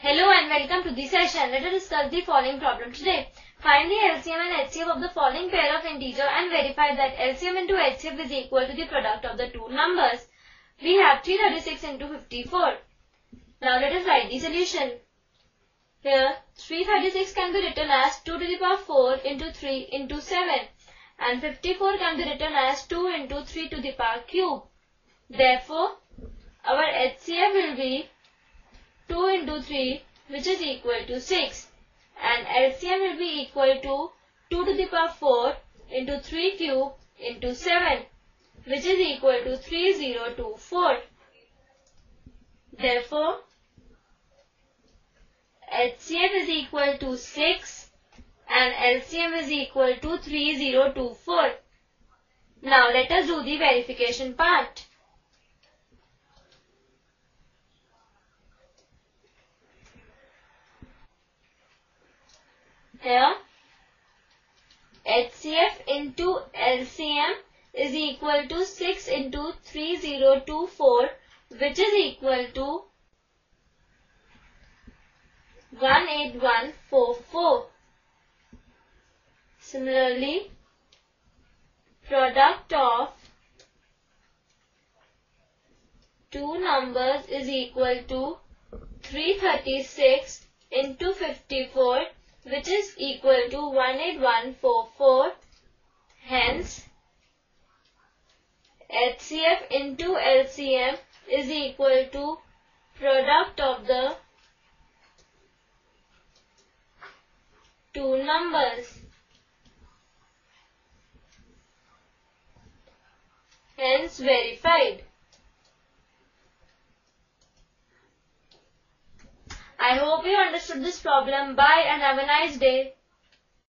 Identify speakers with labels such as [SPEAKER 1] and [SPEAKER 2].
[SPEAKER 1] Hello and welcome to the session. Let us discuss the following problem today. Find the LCM and HCF of the following pair of integer and verify that LCM into HCF is equal to the product of the two numbers. We have 336 into 54. Now let us write the solution. Here 336 can be written as 2 to the power 4 into 3 into 7 and 54 can be written as 2 into 3 to the power cube. Therefore, our HCF will be 2 into 3 which is equal to 6 and LCM will be equal to 2 to the power 4 into 3 cube into 7 which is equal to 3024. Therefore, HCF is equal to 6 and LCM is equal to 3024. Now let us do the verification part. Here, HCF into LCM is equal to 6 into 3024 which is equal to 18144. Similarly, product of two numbers is equal to 336 into 54 which is equal to 18144. Hence, HCF into LCM is equal to product of the two numbers. Hence verified. I hope you understood this problem. Bye and have a nice day.